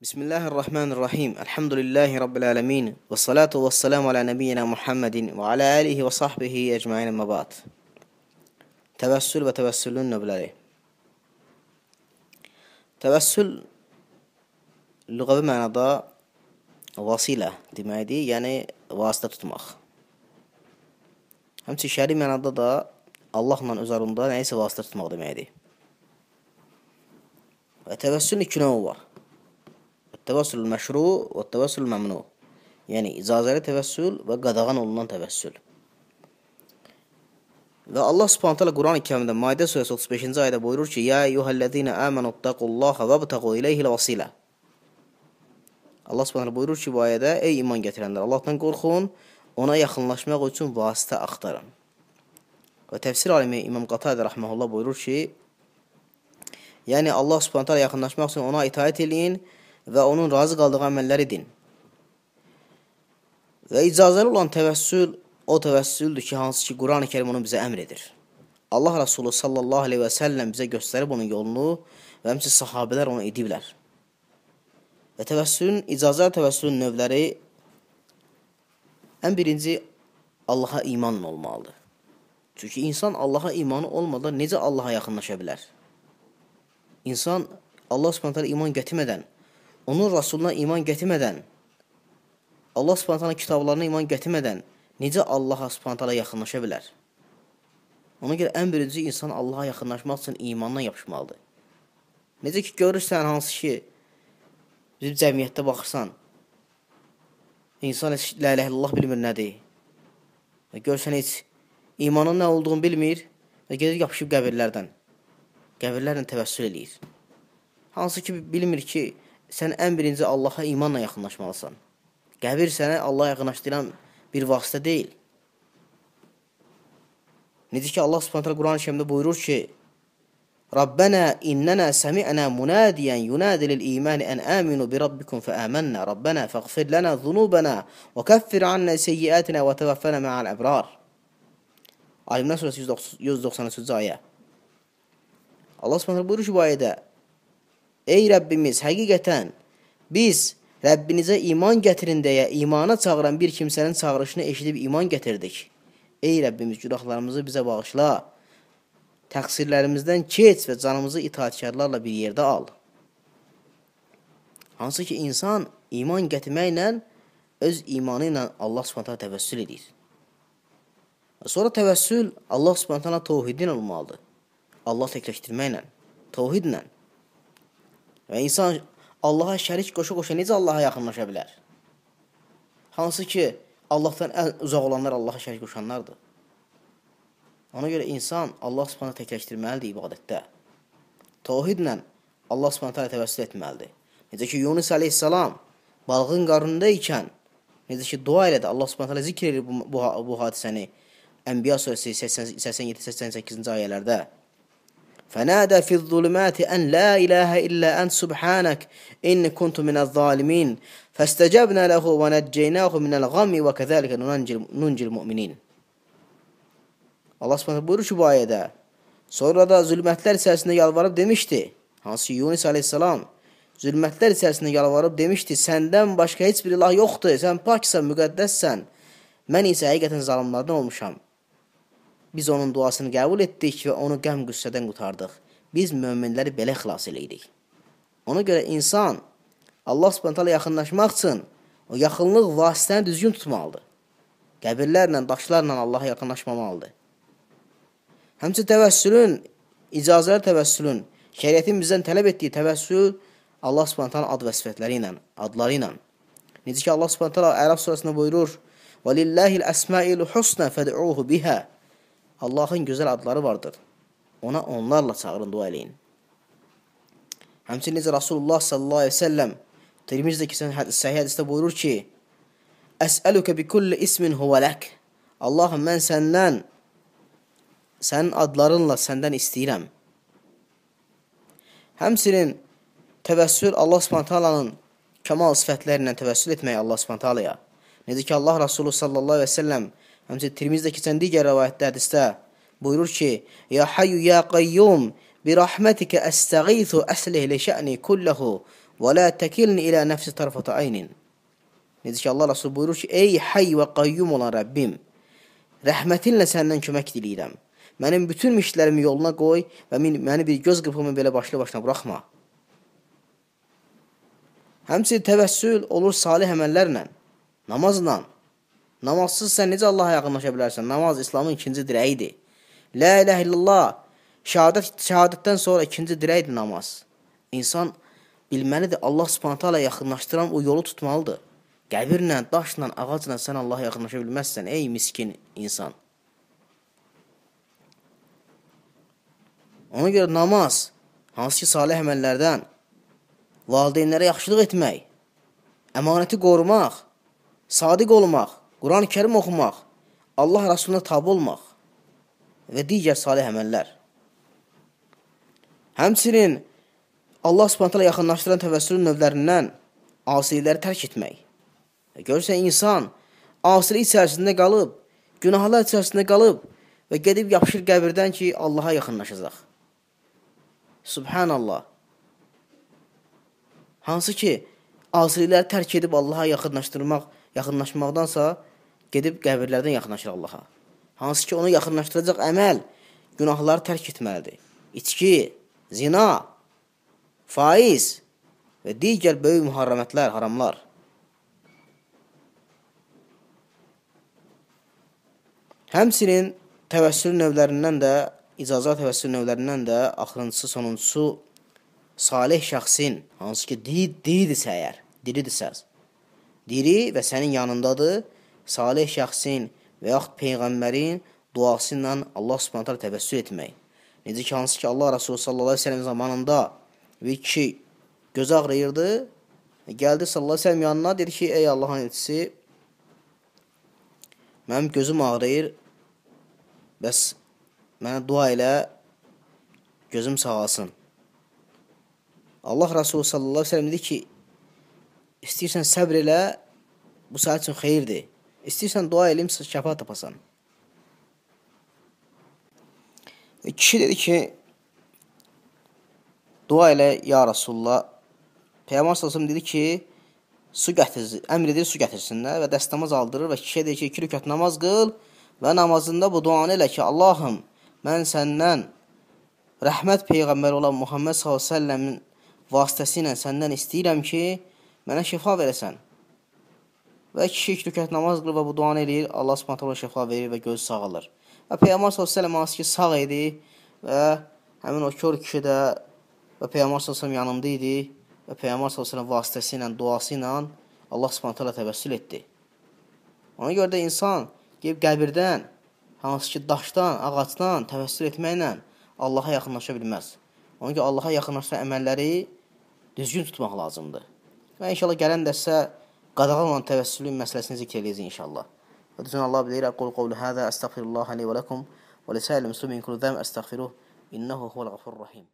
بسم الله الرحمن الرحيم الحمد لله رب العالمين والصلاة والسلام على نبينا محمد وعلى آله وصحبه أجمعين مبات تبسل وتبسلون نبلالي تبسل اللغة بمعنى ضاء وصيلة دمائدي يعني واسطة تطمخ همسي شاري معنى ضاء الله من أزارون ضاء يعني واسطة تطمخ دمائدي وتبسل كنوه Məşru və təvəssül məmnu. Yəni icazəli təvəssül və qadağan olunan təvəssül. Və Allah Subhanahu taala Quran-ı Kərimdə Maidə surəsi 35-ci ayədə buyurur ki: "Ya eyyuhellezina amanu taqullaha vabtaqu ilayhi'l vasila." Allah Subhanahu buyurur ki, bu ayədə: "Ey iman gətirənlər, Allahdan qorxun, ona yaxınlaşmaq üçün vasitə axtarın." Və təfsir alimi İmam Qatadə rahmehullah buyurur ki, yəni Allah Subhanahu taala yaxınlaşmaq üçün ona itaat eləyin və onun razı qaldığı əməllər edin. Və icazəli olan təvəssül o təvəssüldür ki, hansı ki, Quran-ı Kerim onu bizə əmr edir. Allah Rasulü sallallahu aleyhi və səlləm bizə göstərib onun yolunu və həmçin sahabələr onu ediblər. Və təvəssülün, icazəli təvəssülün növləri ən birinci Allaha imanla olmalıdır. Çünki insan Allaha imanı olmadan necə Allaha yaxınlaşa bilər? İnsan Allah subhanətələ iman gətirmədən onun Rasuluna iman gətirmədən, Allah subhanətələ kitablarına iman gətirmədən necə Allaha subhanətələ yaxınlaşa bilər? Ona görə ən birinci insan Allaha yaxınlaşmaq üçün imandan yapışmalıdır. Necə ki, görürsən hansı ki, bizim cəmiyyətdə baxırsan, insan heç la ilə illallah bilmir nədir. Və görsən heç imanın nə olduğunu bilmir və gedir yapışıb qəbirlərdən. Qəbirlərlə təvəssül eləyir. Hansı ki, bilmir ki, sən ən birinci Allaha imanla yaxınlaşmalısan. Qəbir sənə Allah yaxınlaşdıran bir vasitə deyil. Necə ki Allah Subhanahu Quran-ı Kərimdə buyurur ki: Rabbana innana sami'na munadiyan yunadi lil iman an aminu bi rabbikum fa amanna. Rabbana faghfir lana dhunubana wa kaffir 'anna sayyi'atina wa tawaffana ma'al abrar. Alimlər surəsi 193-cü ayə. Allah Subhanahu buyurur ki bu ayədə Ey Rəbbimiz, həqiqətən biz Rəbbinizə iman gətirin deyə imana çağıran bir kimsənin çağırışını eşidib iman gətirdik. Ey Rəbbimiz, günahlarımızı bizə bağışla. Təqsirlərimizdən keç və canımızı itaatkarlarla bir yerdə al. Hansı ki, insan iman gətirməklə öz imanı ilə Allah subhanətə təvəssül edir. Sonra təvəssül Allah subhanətə tovhidin olmalıdır. Allah təkləşdirməklə, tovhidlə. Və insan Allaha şərik qoşa-qoşa necə Allaha yaxınlaşa bilər? Hansı ki, Allahdan ən uzaq olanlar Allaha şərik qoşanlardır. Ona görə insan Allah subhanə təkləşdirməlidir ibadətdə. Tavhidlə Allah subhanə təvəssül etməlidir. Necə ki, Yunus aleyhissalam balığın qarnında ikən, necə ki, dua elədi, Allah subhanə zikr edir bu, bu, bu hadisəni Ənbiya surəsi 87-88-ci ayələrdə. فنادى في الظلمات أن لا إله إلا أنت سبحانك إن كنت من الظالمين فاستجبنا له ونجيناه من الغم وكذلك ننجي المؤمنين Allah Subhanahu buyurur ki bu ayədə sonra da zülmətlər içərisində yalvarıb demişdi hansı Yunus aleyhissalam zülmətlər içərisində yalvarıb demişdi səndən başqa heç bir ilah yoxdur sən paksan müqəddəssən mən isə həqiqətən zalimlardan olmuşam Biz onun duasını qəbul etdik və onu qəm qüssədən qutardıq. Biz möminləri belə xilas eləyirik. Ona görə insan Allah Subhanahu yaxınlaşmaq üçün o yaxınlıq vasitəni düzgün tutmalıdır. Qəbirlərlə, daşlarla Allaha yaxınlaşmamalıdır. Həmçinin təvəssülün, icazəli təvəssülün, şəriətin bizdən tələb etdiyi təvəssül Allah Subhanahu ad və sifətləri ilə, adları ilə. Necə ki Allah Subhanahu Ərəb surəsində buyurur: "Və lillahil əsmaul husna fəd'uhu biha." Allahın gözəl adları vardır. Ona onlarla çağırın, dua eləyin. Həmçinin Rasulullah sallallahu əleyhi və səlləm Tirmizdəki səhih hədisdə buyurur ki: "Əsəluka bi kulli ismin huwa lak." Allahım mən səndən sənin adlarınla səndən istəyirəm. Həmçinin təvəssül Allah Subhanahu kamal sifətlərindən təvəssül etmək Allah Subhanahu. Necə ki Allah Rasulü sallallahu əleyhi və səlləm Həmçinin Tirmizdə keçən digər rəvayətdə hədisdə buyurur ki: "Ya Hayyu ya Qayyum bi rahmetika əstəğithu əslih li şə'ni kulluhu Və la təkilni ilə nəfsi tərfata aynin. Necə ki, Allah Rasulü buyurur ki, ey hay və qayyum olan Rəbbim, rəhmətinlə səndən kömək diləyirəm. Mənim bütün işlərimi yoluna qoy və məni bir göz qırpımı belə başlı başına buraxma. Həmçinin təvəssül olur salih əməllərlə, namazla. Namazsız sən necə Allaha yaxınlaşa bilərsən? Namaz İslamın ikinci dirəyidir. La ilahe illallah. Şəhadət şəhadətdən sonra ikinci dirəkdir namaz. İnsan bilməlidir Allah Subhanahu taala yaxınlaşdıran o yolu tutmalıdır. Qəbirlə, daşla, ağacla sən Allaha yaxınlaşa bilməzsən, ey miskin insan. Ona görə namaz hansı ki salih əməllərdən valideynlərə yaxşılıq etmək, əmanəti qorumaq, sadiq olmaq, Quran-ı Kərim oxumaq, Allah Rasuluna tabi olmaq və digər salih əməllər. Həmçinin Allah Subhanahu yaxınlaşdıran təvəssülün növlərindən asiləri tərk etmək. Görürsən insan asilik içərisində qalıb, günahlar içərisində qalıb və gedib yapışır qəbirdən ki, Allaha yaxınlaşacaq. Subhanallah. Hansı ki, asilikləri tərk edib Allaha yaxınlaşdırmaq, yaxınlaşmaqdansa gedib qəbirlərdən yaxınlaşır Allaha. Hansı ki, onu yaxınlaşdıracaq əməl günahları tərk etməlidir. İçki, zina, faiz və digər böyük müharrəmətlər, haramlar. Həmçinin təvəssül növlərindən də, icazə təvəssül növlərindən də axırıncısı, sonuncusu salih şəxsin, hansı ki, diri, diridirsə əgər, diridirsə, diri və sənin yanındadır, salih şəxsin və yaxud Peyğəmbərin duası ilə Allah subhanətə təvəssül etmək. Necə ki, hansı ki, Allah Rasulü sallallahu aleyhi ve sellem zamanında bir kişi göz ağrıyırdı, gəldi sallallahu aleyhi ve sellem yanına, dedi ki, ey Allahın elçisi, mənim gözüm ağrıyır, Bəs mənə dua elə, gözüm sağalsın. Allah Rasulü sallallahu aleyhi ve sellem dedi ki, istəyirsən səbr elə, bu sənin üçün xeyirdir. İstəyirsən dua eləyim, şəfa tapasan. Və kişi dedi ki, dua elə, ya Rasulullah. Peyğəmbər sallallahu dedi ki, su gətirsin, əmr edir su gətirsinlər və dəstəmaz aldırır və kişiyə deyir ki, iki rükət namaz qıl, və namazında bu duanı elə ki, Allahım, mən səndən rəhmət peyğəmbər olan Muhammed s.ə.v-in vasitəsi ilə səndən istəyirəm ki, mənə şifa verəsən. Və kişi iki rükət namaz qılır və bu duanı eləyir, Allah s.ə.v şifa verir və gözü sağalır. Və Peyğəmbər s.ə.v hansı ki, sağ idi və həmin o kör kişi də və Peyğəmbər s.ə.v yanında idi və Peyğəmbər s.ə.v vasitəsi ilə, duası ilə Allah s.ə.v təvəssül etdi. Ona görə də insan Gəlib qəbirdən, hansı ki, daşdan, ağacdan təvəssül etməklə Allaha yaxınlaşa bilməz. Ona görə Allaha yaxınlaşan əməlləri düzgün tutmaq lazımdır. Və inşallah gələn dəsə qadağan olan təvəssülün məsələsini zikr edəcəyik inşallah. Və düzün Allah bilir, əqul qovlu hədə, əstəğfirullah aleyhi və ləkum və lisəyəl müslümin kullu zəm əstəğfiruh, innəhu huvəl qafur rahim.